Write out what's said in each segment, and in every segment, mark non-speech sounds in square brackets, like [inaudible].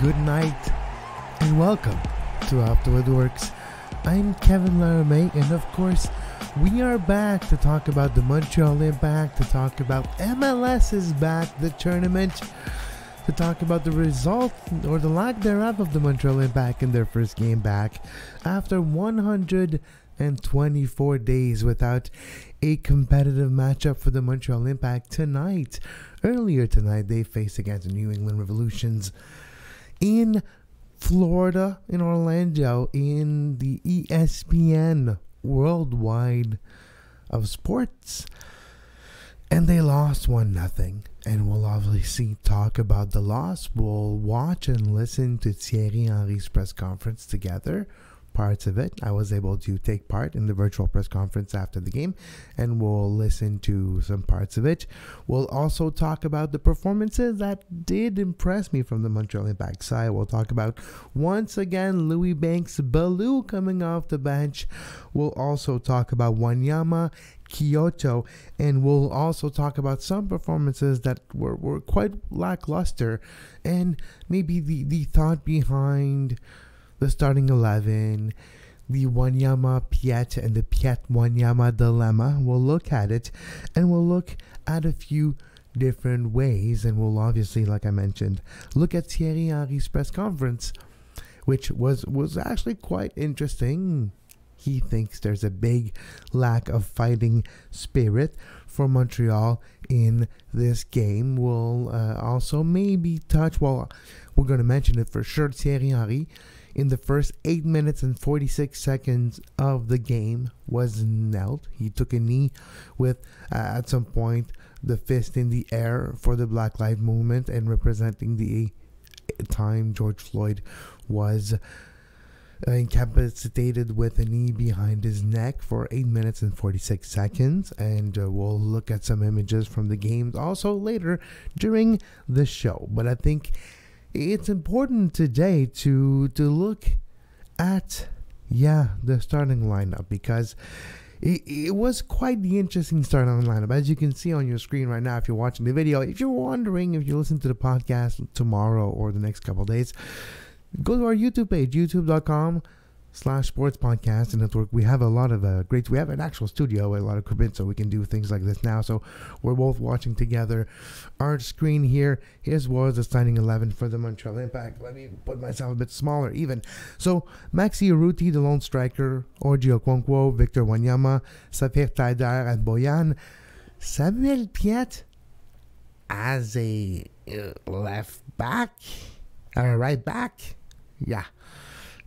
good night, and welcome to Off the Woodworks. I'm Kevin Laramee, and of course, we are back to talk about the Montreal Impact, to talk about MLS is back, the tournament, to talk about the result or the lack thereof of the Montreal Impact in their first game back after 124 days without a competitive matchup for the Montreal Impact tonight. Earlier tonight, they faced against the New England Revolutions in Florida, in Orlando, in the ESPN Worldwide of Sports. And they lost 1 nothing. And we'll obviously talk about the loss. We'll watch and listen to Thierry Henry's press conference together parts of it. I was able to take part in the virtual press conference after the game, and we'll listen to some parts of it. We'll also talk about the performances that did impress me from the Montreal Impact side. We'll talk about once again Luis Binks Ballou coming off the bench. We'll also talk about Wanyama Quioto, and we'll also talk about some performances that were, were quite lackluster and maybe the, the thought behind the starting 11, the Wanyama Piette and the Piette Wanyama dilemma. We'll look at it and we'll look at a few different ways. And we'll obviously, like I mentioned, look at Thierry Henry's press conference, which was, was actually quite interesting. He thinks there's a big lack of fighting spirit for Montreal in this game. We'll uh, also maybe touch, well, we're going to mention it for sure, Thierry Henry in the first 8 minutes and 46 seconds of the game was knelt. He took a knee with, uh, at some point, the fist in the air for the Black Lives Movement and representing the time George Floyd was incapacitated with a knee behind his neck for 8 minutes and 46 seconds. And uh, we'll look at some images from the games also later during the show. But I think it's important today to to look at yeah the starting lineup because it, it was quite the interesting starting lineup. As you can see on your screen right now if you're watching the video if you're wondering if you listen to the podcast tomorrow or the next couple days go to our youtube page youtube.com slash sports podcast and network. We have a lot of uh, great. We have an actual studio, a lot of equipment, so we can do things like this now. So we're both watching together. Our screen here. Here's was the signing eleven for the Montreal Impact. Let me put myself a bit smaller, even. So Maxi Urruti, the lone striker, Orji Okwonkwo, Victor Wanyama, Saphir Taider and Bojan, Samuel Piette as a uh, left back, a right back. Yeah.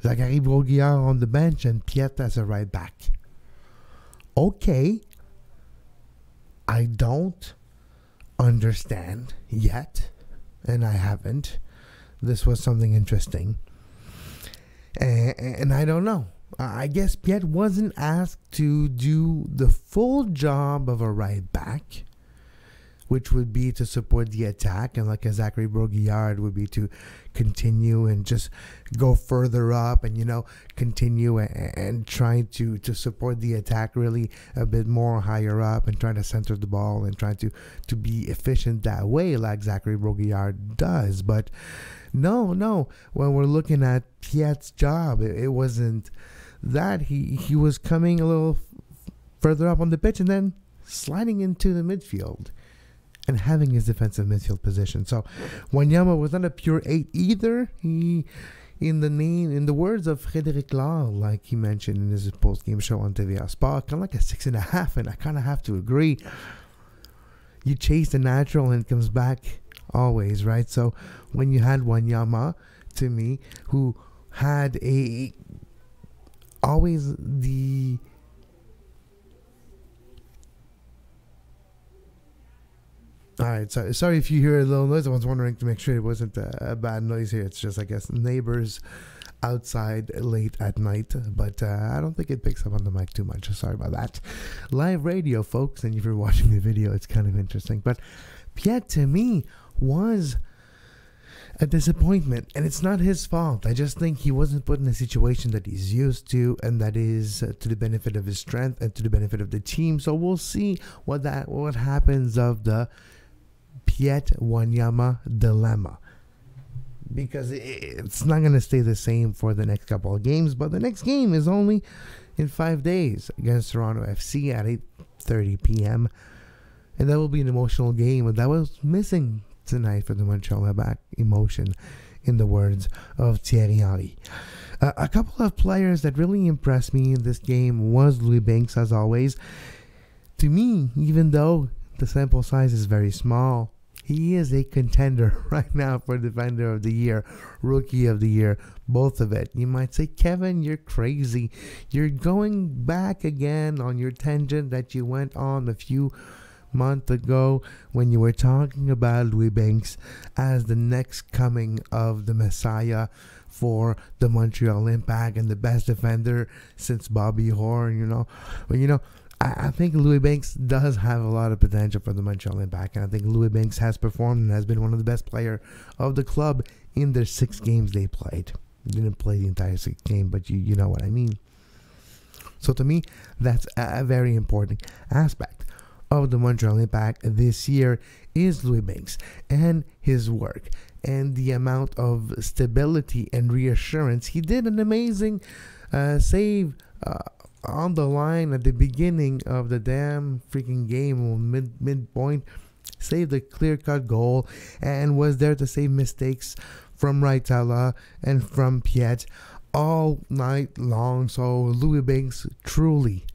Zachary Brault-Guillard on the bench and Piette as a right back. Okay. I don't understand yet, and I haven't. This was something interesting. And, and I don't know. I guess Piette wasn't asked to do the full job of a right back which would be to support the attack, and like a Zachary Brault-Guillard would be to continue and just go further up and you know continue and, and try to to support the attack really a bit more higher up and trying to center the ball and trying to to be efficient that way like Zachary Brault-Guillard does. But no, no, when we're looking at Piette's job, it, it wasn't that. He he was coming a little further up on the pitch and then sliding into the midfield and having his defensive midfield position. So Wanyama was not a pure eight either. He in the name in the words of Frédéric Laure, like he mentioned in his post game show on TVA Sport, kind of like a six and a half, and I kind of have to agree. You chase the natural and it comes back always, right? So when you had Wanyama to me, who had a always the All right, so sorry if you hear a little noise. I was wondering to make sure it wasn't a, a bad noise here. It's just, I guess, neighbors outside late at night, but uh, I don't think it picks up on the mic too much. Sorry about that. Live radio, folks, and if you're watching the video, it's kind of interesting. But Piette, to me, was a disappointment, and it's not his fault. I just think he wasn't put in a situation that he's used to, and that is uh, to the benefit of his strength and to the benefit of the team. So we'll see what that what happens of the Piette Wanyama dilemma. because it's not going to stay the same for the next couple of games. But the next game is only in five days against Toronto FC at 8:30 p.m. And that will be an emotional game, and that was missing tonight for the Montreal back emotion, in the words of Thierry Henry. Uh, a couple of players that really impressed me in this game was Luis Binks, as always. To me, even though the sample size is very small, he is a contender [laughs] right now for Defender of the Year, Rookie of the Year, both of it. You might say, Kevin, you're crazy. You're going back again on your tangent that you went on a few months ago when you were talking about Luis Binks as the next coming of the Messiah for the Montreal Impact and the best defender since Bobby Orr, you know. But you know, I, I think Luis Binks does have a lot of potential for the Montreal Impact, and I think Luis Binks has performed and has been one of the best player of the club in their six games they played. Didn't play the entire six game, but you you know what I mean. So to me, that's a very important aspect of the Montreal Impact this year is Luis Binks and his work and the amount of stability and reassurance. He did an amazing uh, save uh, on the line at the beginning of the damn freaking game, mid midpoint, saved a clear cut goal and was there to save mistakes from Raitala and from Piette all night long. So Luis Binks truly,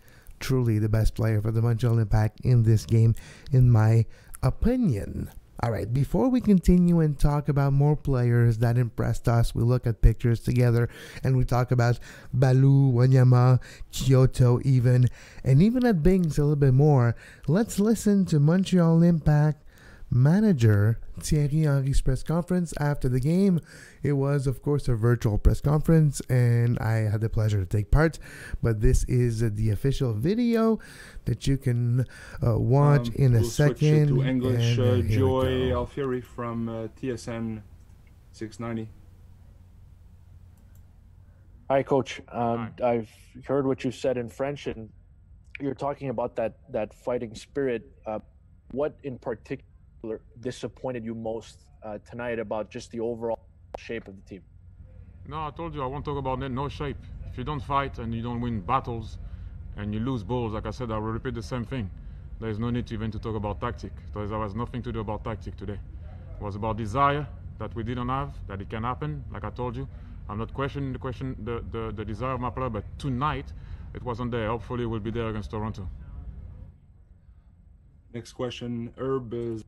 truly the best player for the Montreal Impact in this game, in my opinion. All right, before we continue and talk about more players that impressed us, we look at pictures together and we talk about Ballou, Wanyama, Quioto, even, and even at Binks a little bit more. Let's listen to Montreal Impact manager Thierry Henry's press conference after the game. It was, of course, a virtual press conference, and I had the pleasure to take part. But this is uh, the official video that you can uh, watch um, in a we'll second. to English. And, uh, Joey Alfieri from uh, TSN 690. Hi, Coach. Um, Hi. I've heard what you said in French, and you're talking about that that fighting spirit. Uh, what in particular? Disappointed you most uh, tonight about just the overall shape of the team? No, I told you I won't talk about no shape. If you don't fight and you don't win battles and you lose balls, like I said, I will repeat the same thing. There is no need to even to talk about tactic. There was nothing to do about tactic today. It was about desire that we didn't have, that it can happen, like I told you. I'm not questioning the question, the, the, the desire of my player, but tonight it wasn't there. Hopefully it will be there against Toronto. Next question, Herb is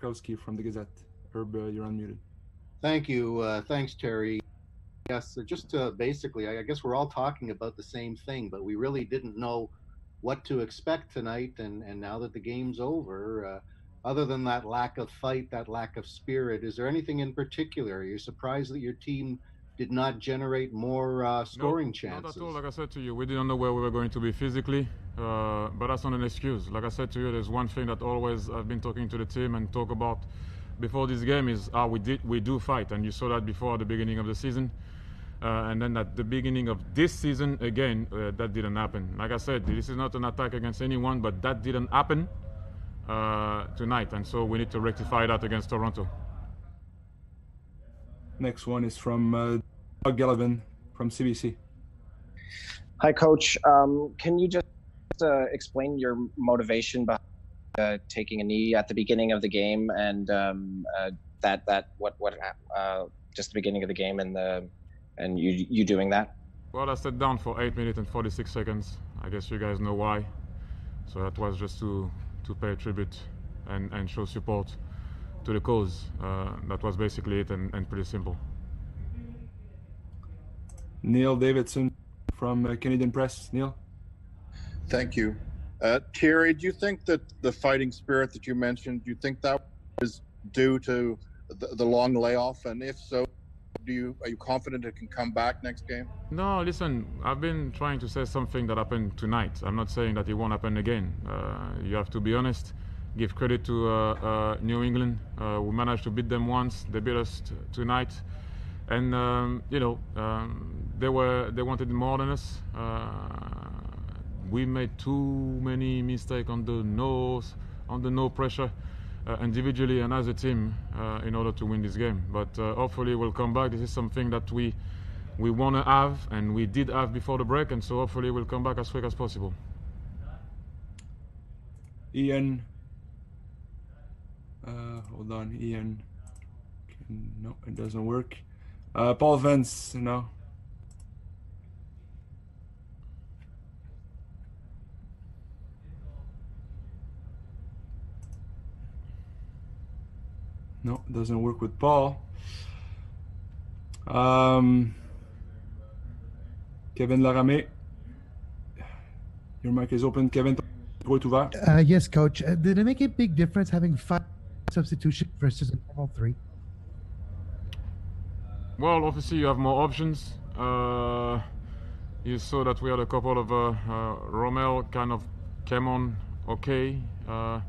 Kowski from the Gazette. Herb, uh, you're unmuted. Thank you. Uh, thanks, Terry. Yes, just uh, basically, I guess we're all talking about the same thing, but we really didn't know what to expect tonight. And, and now that the game's over, uh, other than that lack of fight, that lack of spirit, is there anything in particular? Are you surprised that your team did not generate more uh, scoring no, chances? Not at all. Like I said to you, we didn't know where we were going to be physically. Uh, but that's not an excuse. Like I said to you, there's one thing that always I've been talking to the team and talk about before this game is how we did we do fight, and you saw that before at the beginning of the season. Uh, and then at the beginning of this season, again, uh, that didn't happen. Like I said, this is not an attack against anyone, but that didn't happen uh, tonight, and so we need to rectify that against Toronto. Next one is from uh, Doug Gillivan from CBC. Hi, Coach. Um, can you just uh, explain your motivation behind uh, taking a knee at the beginning of the game and um, uh, that that what what uh, just the beginning of the game and the and you you doing that? Well, I sat down for eight minutes and 46 seconds. I guess you guys know why. So that was just to to pay tribute and and show support to the cause. Uh, that was basically it and, and pretty simple. Neil Davidson from uh, Canadian Press. Neil. Thank you. Uh, Thierry, do you think that the fighting spirit that you mentioned, do you think that is due to the, the long layoff? And if so, do you are you confident it can come back next game? No, listen, I've been trying to say something that happened tonight. I'm not saying that it won't happen again. Uh, you have to be honest. Give credit to uh, uh New England. Uh, we managed to beat them once. They beat us t- tonight, and um, you know um, they were they wanted more than us. Uh, we made too many mistakes on the nose, on the no pressure. uh, individually and as a team uh, in order to win this game. But uh, hopefully we'll come back. This is something that we we want to have and we did have before the break, and so hopefully we'll come back as quick as possible. Ian. Uh, hold on, Ian. No, it doesn't work. Uh, Paul Vance, no. No, doesn't work with Paul. Um, Kevin Laramee. Your mic is open, Kevin. go to Uh, yes, coach. Uh, did it make a big difference having five substitution versus a normal three? Well, obviously you have more options. Uh, you saw that we had a couple of uh, uh Romel kind of came on okay. Uh,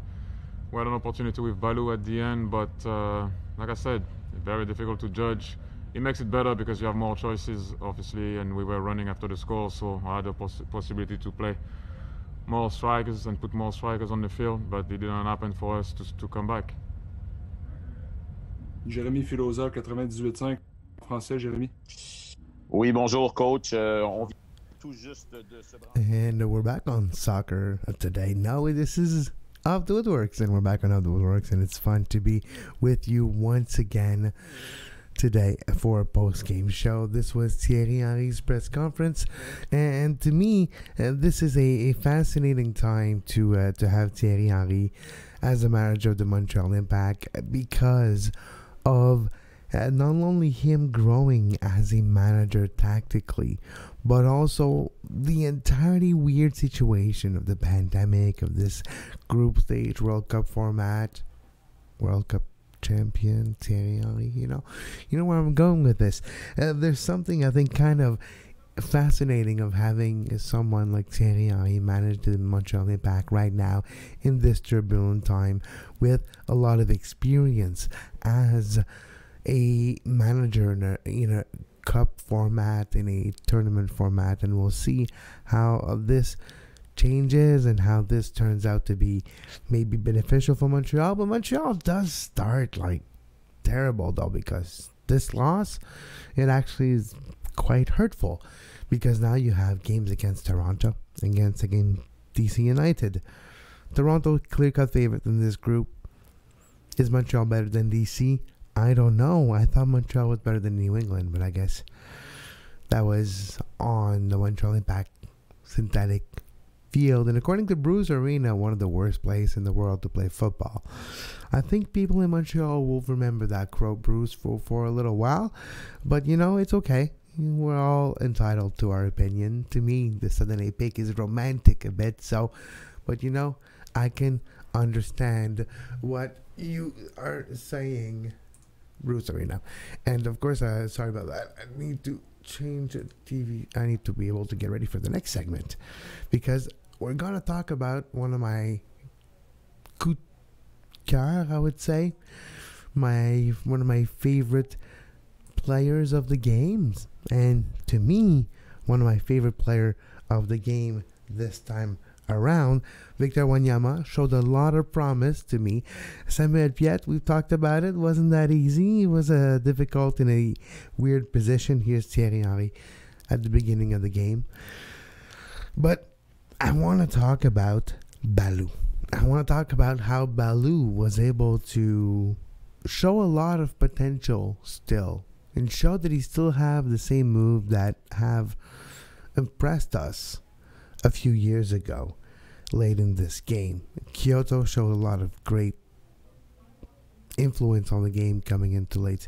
we had an opportunity with Ballou at the end, but uh, like I said, very difficult to judge. It makes it better because you have more choices, obviously, and we were running after the score, so I had a poss possibility to play more strikers and put more strikers on the field, but it didn't happen for us to, to come back. Jérémy Filosa, 98.5, français, Jérémy. Oui, bonjour, coach. Euh, on tout juste de se And we're back on soccer today. No, this is Off the Woodworks, and we're back on Off the Woodworks, and it's fun to be with you once again today for a post game show. This was Thierry Henry's press conference, and to me, uh, this is a, a, fascinating time to uh, to have Thierry Henry as the manager of the Montreal Impact because of uh, not only him growing as a manager tactically, but also the entirely weird situation of the pandemic, of this group stage World Cup format, World Cup champion You know, you know where I'm going with this. Uh, there's something I think kind of fascinating of having someone like Thierry manage the Montreal Impact right now in this turbulent time with a lot of experience as a manager in a you know cup format in a tournament format and we'll see how this changes and how this turns out to be maybe beneficial for Montreal. But Montreal does start like terrible though because this loss it actually is quite hurtful because now you have games against Toronto against again DC United. Toronto clear cut favorite in this group. Is Montreal better than DC? I don't know. I thought Montreal was better than New England, but I guess that was on the Montreal Impact synthetic field, and according to Bruce Arena, one of the worst places in the world to play football. I think people in Montreal will remember that quote, Bruce, for, for a little while, but you know, it's okay. We're all entitled to our opinion. To me, the Southern pick is romantic a bit, so, but you know, I can understand what you are saying, Bruce Arena. And of course, uh, sorry about that. I need to change TV. I need to be able to get ready for the next segment because we're gonna talk about one of my coup cœur, I would say, my one of my favorite players of the games, and to me, one of my favorite player of the game this time around. Victor Wanyama showed a lot of promise to me. Samuel Piette, we've talked about it, wasn't that easy. It was uh, difficult in a weird position. Here's Thierry Henry at the beginning of the game. But I want to talk about Ballou. I want to talk about how Ballou was able to show a lot of potential still and show that he still have the same move that have impressed us a few years ago late in this game. Quioto showed a lot of great influence on the game coming into late.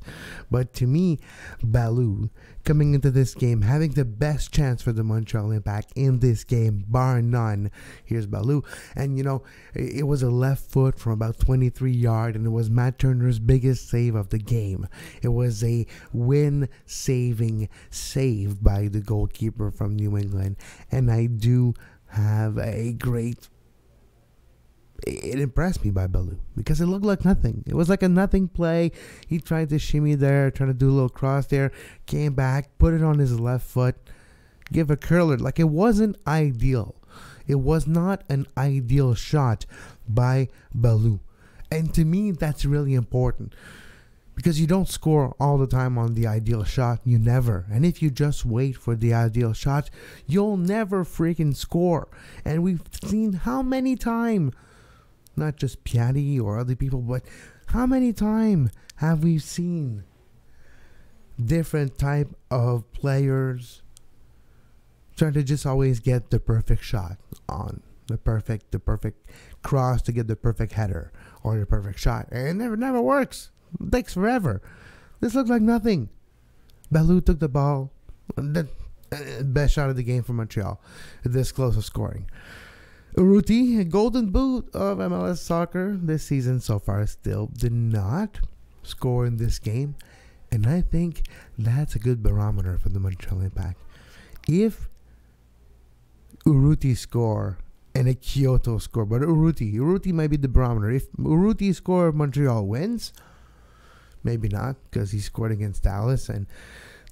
But to me, Ballou coming into this game, having the best chance for the Montreal Impact in this game, bar none. Here's Ballou. And you know, it was a left foot from about 23 yard, and it was Matt Turner's biggest save of the game. It was a win saving save by the goalkeeper from New England. And I do have a great it impressed me by Ballou because it looked like nothing. It was like a nothing play. He tried to shimmy there, trying to do a little cross there, came back, put it on his left foot, give a curler. Like it wasn't ideal. It was not an ideal shot by Ballou. And to me, that's really important because you don't score all the time on the ideal shot. You never. And if you just wait for the ideal shot, you'll never freaking score. And we've seen how many times, not just Piatti or other people, but how many times have we seen different type of players trying to just always get the perfect shot on the perfect the perfect cross to get the perfect header or the perfect shot? And it never never works. It takes forever. This looks like nothing. Ballou took the ball. The uh, best shot of the game for Montreal. This close of scoring Urruti golden boot of MLS soccer this season so far still did not score in this game and I think that's a good barometer for the Montreal Impact if Urruti score and a Quioto score, but Urruti, Urruti might be the barometer. If Urruti score, Montreal wins. Maybe not because he scored against Dallas and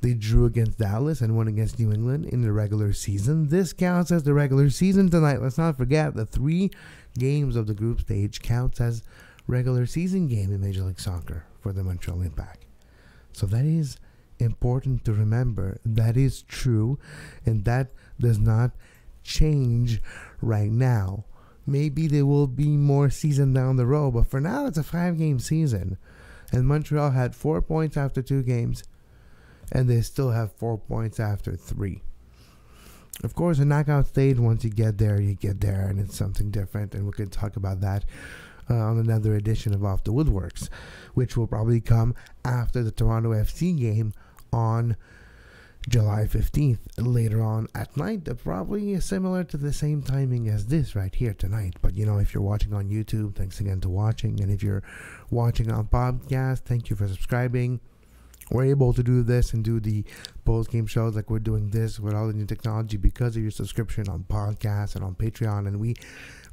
they drew against Dallas and won against New England in the regular season. This counts as the regular season tonight. Let's not forget the three games of the group stage counts as regular season game in Major League Soccer for the Montreal Impact. So that is important to remember. That is true, and that does not change right now. Maybe there will be more season down the road, but for now it's a five game season. And Montreal had four points after two games, and they still have four points after three. Of course, a knockout stage, once you get there, you get there, and it's something different, and we can talk about that uh, on another edition of Off the Woodworks, which will probably come after the Toronto FC game on July 15th later on at night. Probably similar to the same timing as this right here tonight. But you know, if you're watching on YouTube, thanks again to watching. And if you're watching on podcast, thank you for subscribing. We're able to do this and do the post game shows like we're doing this with all the new technology because of your subscription on podcast and on Patreon. And we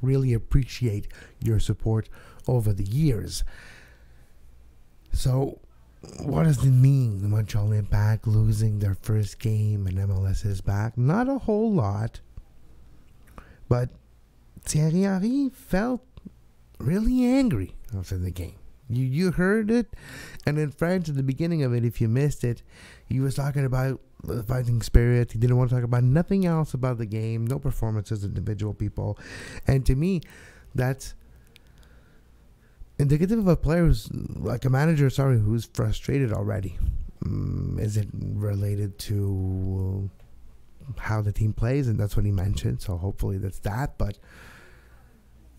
really appreciate your support over the years. So, what does it mean? The Montreal Impact losing their first game and MLS is back? Not a whole lot. But Thierry Henry felt really angry after the game. You you heard it, and in French at the beginning of it, if you missed it, he was talking about the fighting spirit. He didn't want to talk about nothing else about the game, no performances, individual people, and to me, that's indicative of a player who's like a manager. Sorry, who's frustrated already. Um, is it related to how the team plays? And that's what he mentioned. So hopefully that's that, but.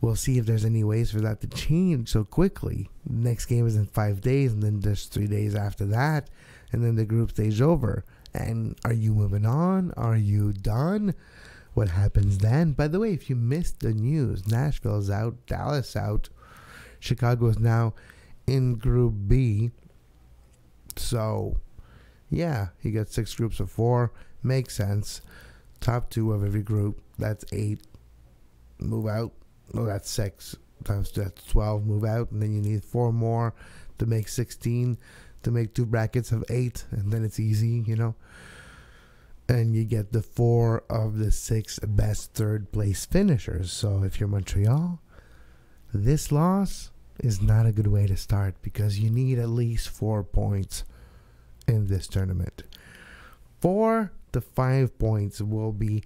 We'll see if there's any ways for that to change so quickly. Next game is in five days, and then there's three days after that, and then the group stage over. And are you moving on? Are you done? What happens then? By the way, if you missed the news, Nashville's out, Dallas out, Chicago is now in Group B. So, yeah, you got six groups of four. Makes sense. Top two of every group. That's eight. Move out. No, that's six times that's 12. Move out. And then you need four more to make 16 to make two brackets of eight. And then it's easy, you know. And you get the four of the six best third place finishers. So if you're Montreal, this loss is not a good way to start because you need at least four points in this tournament. Four to five points will be,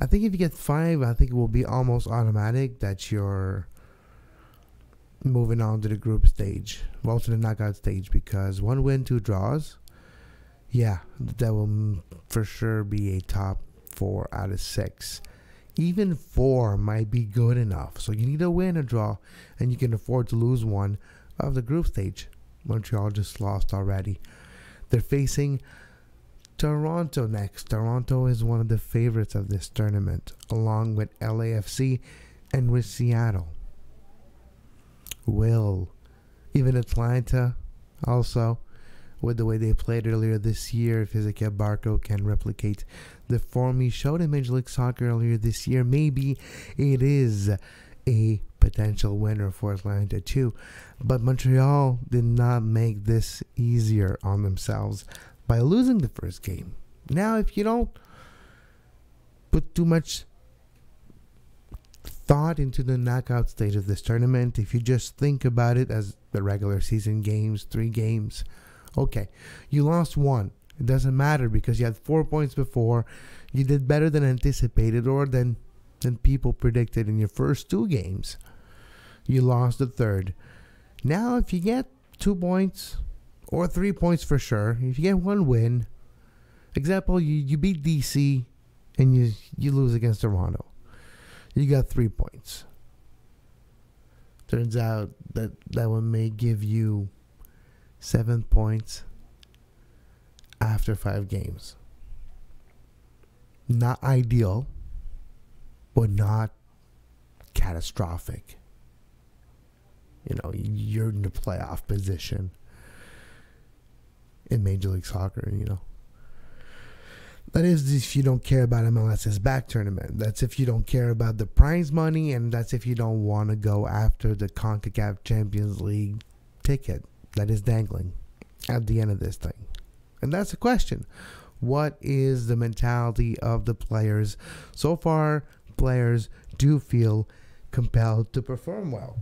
I think if you get five, I think it will be almost automatic that you're moving on to the group stage, well, to the knockout stage because one win, two draws, yeah, that will for sure be a top four out of six even four might be good enough. So you need a win, a draw, and you can afford to lose one of the group stage. Montreal just lost already. They're facing Toronto next. Toronto is one of the favorites of this tournament, along with LAFC and with Seattle. Will even Atlanta also with the way they played earlier this year, if Ezequiel Barco can replicate the form he showed in Major League Soccer earlier this year, maybe it is a potential winner for Atlanta too. But Montreal did not make this easier on themselves by losing the first game. Now, if you don't put too much thought into the knockout stage of this tournament, if you just think about it as the regular season games, three games, okay, you lost one. It doesn't matter because you had four points before. You did better than anticipated or than than people predicted in your first two games. You lost the third. Now, if you get two points or three points for sure, if you get one win, example, you, you beat DC and you you lose against Toronto, you got three points. Turns out that that one may give you seven points after five games. Not ideal, but not catastrophic. You know, you're in the playoff position in Major League Soccer, you know. That is if you don't care about MLS's back tournament. That's if you don't care about the prize money, and that's if you don't want to go after the CONCACAF Champions League ticket that is dangling at the end of this thing. And that's the question. What is the mentality of the players? So far, players do feel compelled to perform well.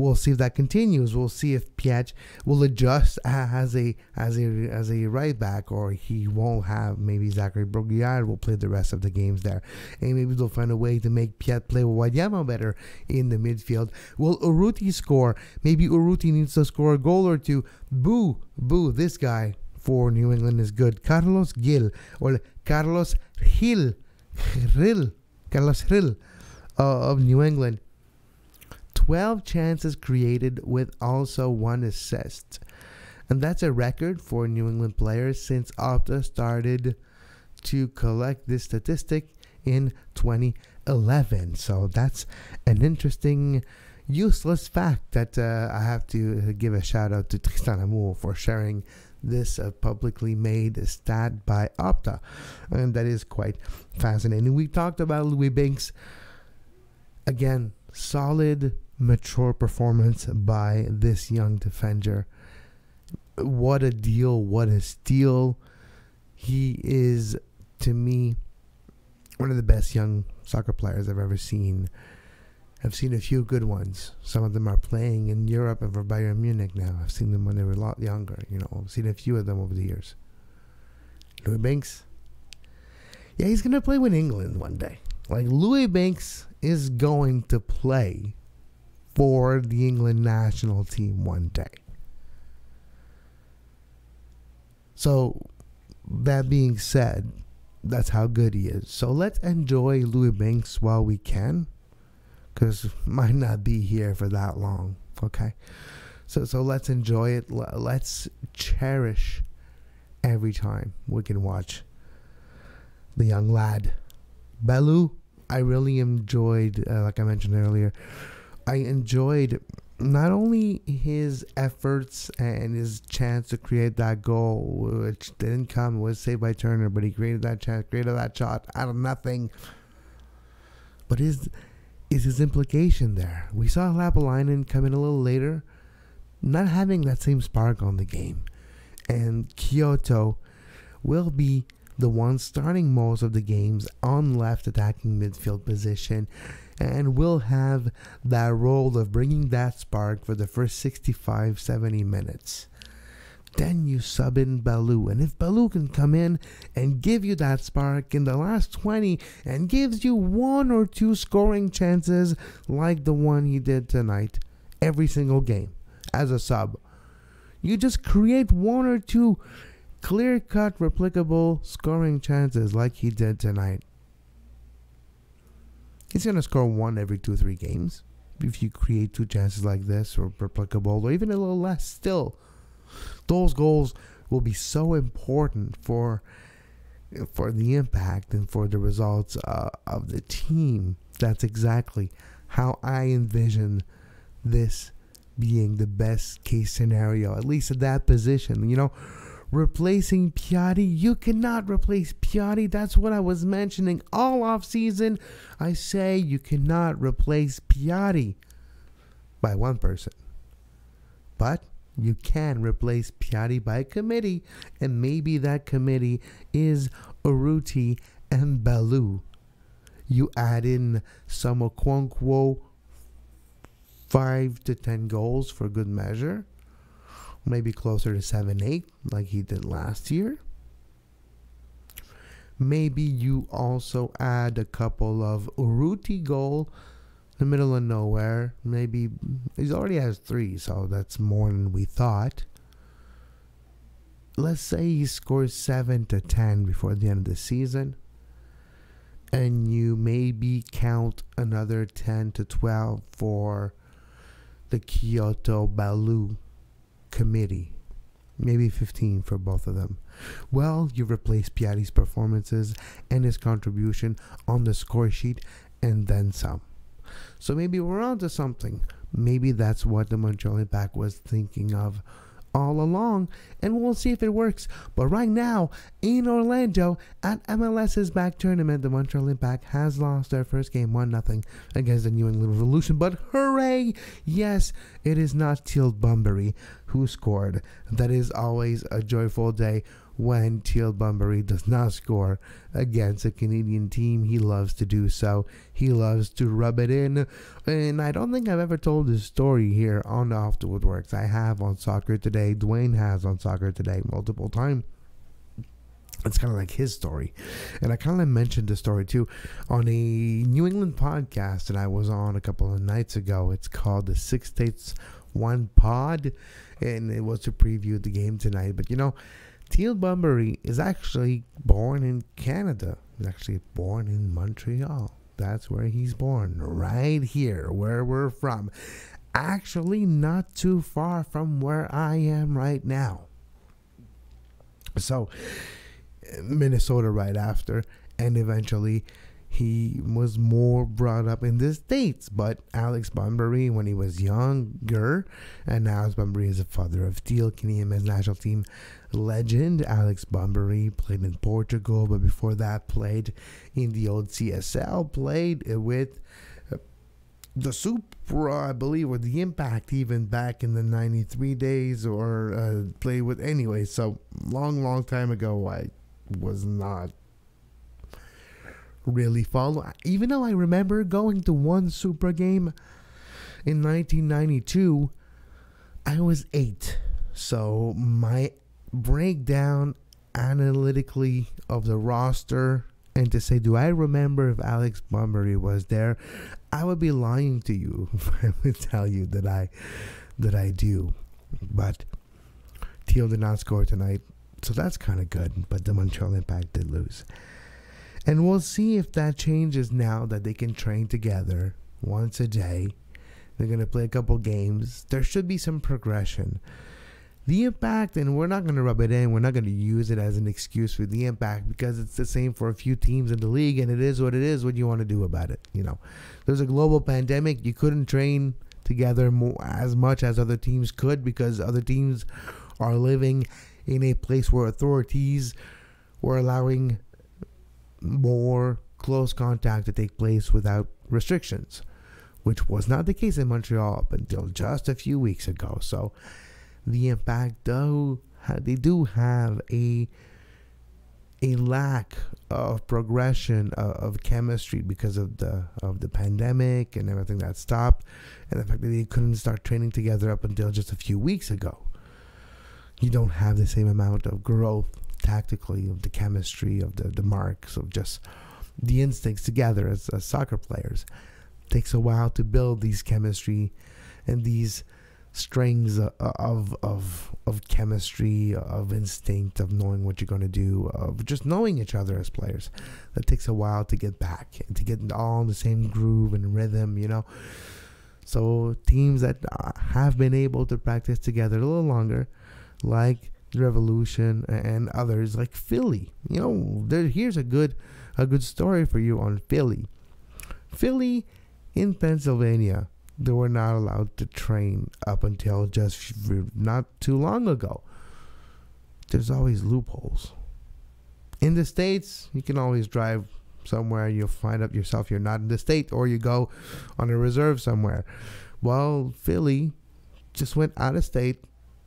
We'll see if that continues. We'll see if Piette will adjust as a as a as a right back, or he won't have. Maybe Zachary Brault-Guillard will play the rest of the games there, and maybe they'll find a way to make Piette play with Wanyama better in the midfield. Will Urruti score? Maybe Urruti needs to score a goal or two. Boo, boo! This guy for New England is good. Carlos Gil or Carlos Gil, Gil, Carlos Gil uh, of New England 12 chances created with also one assist. And that's a record for New England players since Opta started to collect this statistic in 2011. So that's an interesting, useless fact that uh, I have to give a shout out to Tristan Amour for sharing this uh, publicly made stat by Opta. And that is quite fascinating. We talked about Luis Binks. Again, solid mature performance by this young defender. What a deal, what a steal. He is, to me, one of the best young soccer players I've ever seen. I've seen a few good ones. Some of them are playing in Europe and for Bayern Munich now. I've seen them when they were a lot younger. You know, I've seen a few of them over the years. Luis Binks. Yeah, he's gonna play with England one day. Like Luis Binks is going to play for the England national team one day. So, that being said, that's how good he is. So let's enjoy Luis Binks while we can, because [laughs] might not be here for that long. Okay, so so let's enjoy it. Let's cherish every time we can watch the young lad, Ballou. I really enjoyed, uh, like I mentioned earlier, I enjoyed not only his efforts and his chance to create that goal, which didn't come, was saved by Turner, but he created that chance, created that shot out of nothing. But his is his implication there. We saw Lappalainen come in a little later, not having that same spark on the game. And Quioto will be the one starting most of the games on left attacking midfield position and will have that role of bringing that spark for the first 65 70 minutes. Then you sub in Ballou, and if Ballou can come in and give you that spark in the last 20 and gives you one or two scoring chances like the one he did tonight, every single game as a sub, you just create one or two clear cut, replicable scoring chances like he did tonight. He's going to score one every two, three games. If you create two chances like this or replicable or even a little less still, those goals will be so important for for the impact and for the results uh, of the team. That's exactly how I envision this being the best case scenario, at least at that position. You know, replacing Piatti. You cannot replace Piatti. That's what I was mentioning all off season. I say you cannot replace Piatti by one person. But you can replace Piatti by a committee, and maybe that committee is Urruti and Ballou. You add in some Okwonkwo, five to ten goals for good measure. Maybe closer to seven, eight, like he did last year. Maybe you also add a couple of Urruti goal the middle of nowhere. Maybe he already has three, so that's more than we thought. Let's say he scores seven to ten before the end of the season, and you maybe count another ten to twelve for the Quioto Ballou committee. Maybe 15 for both of them. Well, you replace Piatti's performances and his contribution on the score sheet and then some. So maybe we're onto something. Maybe that's what the Montreal Impact was thinking of all along, and we'll see if it works. But right now, in Orlando, at MLS's back tournament, the Montreal Impact has lost their first game 1 0 against the New England Revolution. But hooray! Yes, it is not Teal Bunbury who scored. That is always a joyful day when Teal Bunbury does not score against a Canadian team. He loves to do so. He loves to rub it in. And I don't think I've ever told this story here on the Off the Woodworks. I have on Soccer Today. Dwayne has on Soccer Today multiple times. It's kind of like his story. And I kind of mentioned the story too on a New England podcast that I was on a couple of nights ago. It's called the Six States One Pod. And it was to preview the game tonight. But you know, Teal Bunbury is actually born in Canada. He's actually born in Montreal. That's where he's born, right here, where we're from. Actually, not too far from where I am right now. So, Minnesota right after, and eventually he was more brought up in the States. But Alex Bunbury, when he was younger, and now Alex Bunbury is the father of Teal, Canadian men's national team legend. Alex Bunbury played in Portugal, but before that, played in the old CSL, played with uh, the Supra, I believe, or the Impact, even back in the 93 days, or uh, played with anyway. So, long, long time ago, I was not really follow. Even though I remember going to one Supra game in 1992, I was eight. So my breakdown analytically of the roster and to say, do I remember if Alex Bunbury was there? I would be lying to you [laughs] if I would tell you that I that I do. But Teal did not score tonight, so that's kind of good. But the Montreal Impact did lose. And we'll see if that changes now that they can train together once a day. They're going to play a couple games. There should be some progression. The impact, and we're not going to rub it in, we're not going to use it as an excuse for the impact because it's the same for a few teams in the league, and it is what it is. What do you want to do about it? You know, there's a global pandemic. You couldn't train together more, as much as other teams could because other teams are living in a place where authorities were allowing more close contact to take place without restrictions, which was not the case in Montreal up until just a few weeks ago. So the impact though they do have a a lack of progression of, of, chemistry because of the of the pandemic and everything that stopped and the fact that they couldn't start training together up until just a few weeks ago you don't have the same amount of growth tactically of the chemistry of the, the marks of just the instincts together as, as soccer players. It takes a while to build these chemistry and these strings of of of chemistry of instinct of knowing what you're going to do of just knowing each other as players. That takes a while to get back and to get all in the same groove and rhythm you know? So teams that uh, have been able to practice together a little longer like Revolution and others like Philly. You know, there, here's a good a good story for you on Philly. Philly in Pennsylvania, they were not allowed to train up until just not too long ago. There's always loopholes. In the states, you can always drive somewhere you'll find out yourself you're not in the state or you go on a reserve somewhere. Well, Philly just went out of state,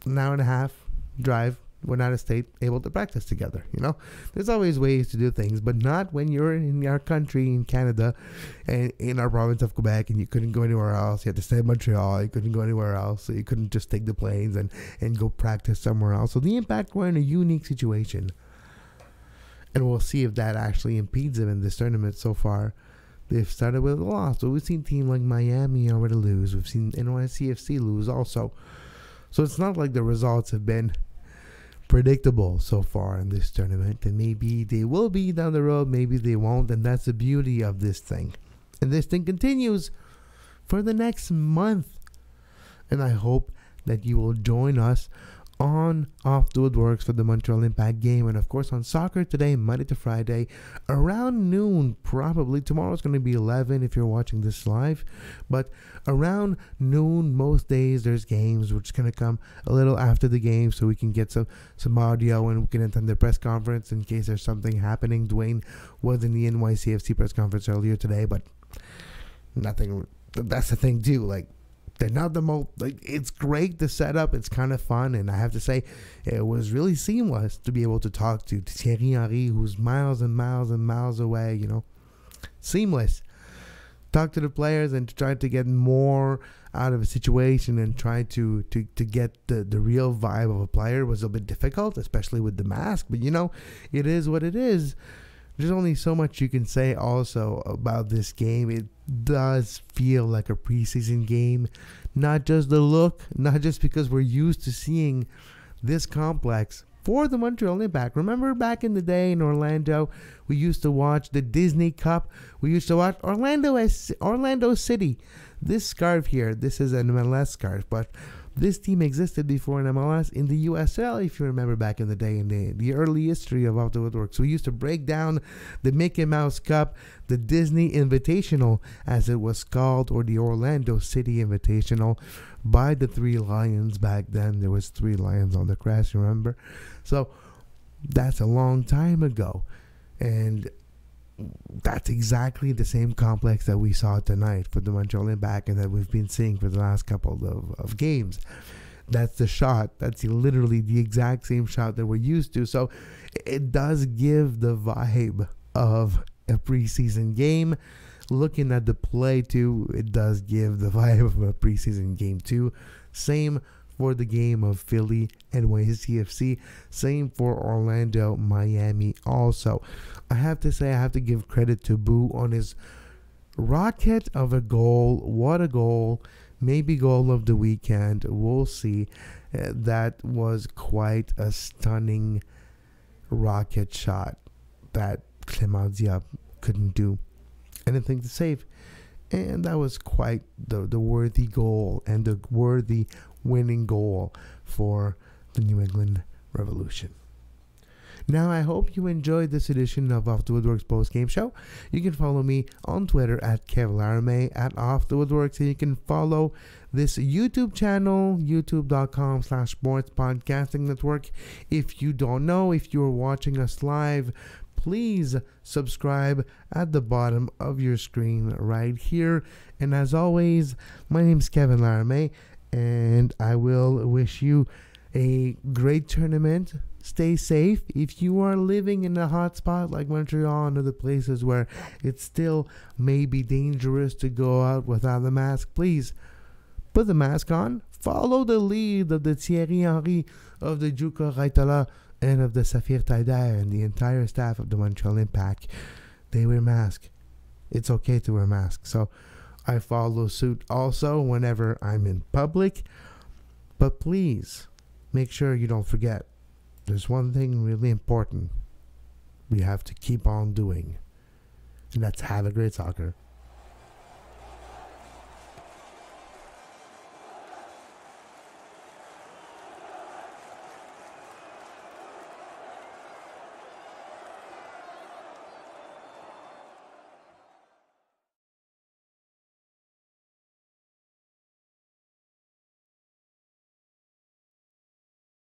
an hour and a half drive we're not a state able to practice together. You know, there's always ways to do things, but not when you're in our country, in Canada, and in our province of Quebec, and you couldn't go anywhere else. You had to stay in Montreal. You couldn't go anywhere else. So you couldn't just take the planes and and go practice somewhere else. So the impact we're in a unique situation, and we'll see if that actually impedes them in this tournament so far. They've started with a loss, but we've seen teams like Miami already lose. We've seen NYCFC lose also. So it's not like the results have been predictable so far in this tournament. And maybe they will be down the road, maybe they won't. And that's the beauty of this thing. And this thing continues for the next month. And I hope that you will join us on Off the Woodworks for the Montreal Impact game. And of course, on soccer today, Monday to Friday, around noon, probably. Tomorrow's going to be 11 if you're watching this live. But around noon, most days, there's games. We're just going to come a little after the game so we can get some, some audio and we can attend the press conference in case there's something happening. Dwayne was in the NYCFC press conference earlier today, but nothing. That's the thing, too. Like, they're not the most like it's great the setup it's kind of fun and i have to say it was really seamless to be able to talk to thierry henry who's miles and miles and miles away you know? Seamless. Talk to the players and try to get more out of a situation and try to to, to get the, the real vibe of a player was a bit difficult especially with the mask but you know it is what it is. There's only so much you can say also about this game. It does feel like a preseason game. Not just the look, not just because we're used to seeing this complex for the Montreal Impact. Remember back in the day in Orlando, we used to watch the Disney Cup. We used to watch Orlando as Orlando City. This scarf here, this is an MLS scarf, but this team existed before in MLS in the USL, if you remember back in the day in the, the early history of Off the Woodworks. We used to break down the Mickey Mouse Cup, the Disney Invitational, as it was called, or the Orlando City Invitational by the Three Lions back then. There was three lions on the crest, remember? So that's a long time ago. And that's exactly the same complex that we saw tonight for the Montreal Impact and that we've been seeing for the last couple of, of games. That's the shot. That's literally the exact same shot that we're used to. So it does give the vibe of a preseason game. Looking at the play too, it does give the [laughs] vibe of a preseason game too. Same for the game of Philly and NYCFC. Same for Orlando, Miami also. I have to say, I have to give credit to Bou on his rocket of a goal. What a goal! Maybe goal of the weekend. We'll see. Uh, that was quite a stunning rocket shot that Clement couldn't do anything to save. And that was quite the, the worthy goal and the worthy winning goal for the New England Revolution. Now, I hope you enjoyed this edition of Off the Woodworks post game show. You can follow me on Twitter at Kev at Off the Woodworks, and you can follow this YouTube channel, youtube.com slash sports podcasting network. If you don't know, if you're watching us live, please subscribe at the bottom of your screen right here. And as always, my name is Kevin Laramee, and I will wish you a great tournament stay safe. If you are living in a hot spot like Montreal and other places where it still may be dangerous to go out without a mask, please put the mask on. Follow the lead of the Thierry Henry, of the Jukka Raitala, and of the Saphir Taider and the entire staff of the Montreal Impact. They wear masks. It's okay to wear masks. So I follow suit also whenever I'm in public. But please make sure you don't forget there's one thing really important we have to keep on doing, and that's have a great soccer.